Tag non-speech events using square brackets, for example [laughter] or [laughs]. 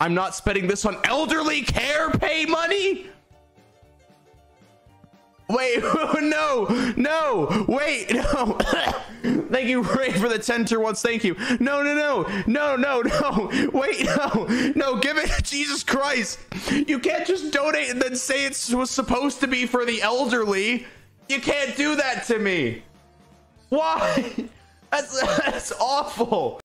I'm not spending this on elderly care pay money. Wait, [laughs] no, no, wait, no. [coughs] Thank you, Ray, for the 10 tier ones. Thank you. No, no, no, no, no, no. [laughs] Wait, no, no, give it. Jesus Christ. You can't just donate and then say it was supposed to be for the elderly. You can't do that to me. Why? [laughs] That's, that's awful.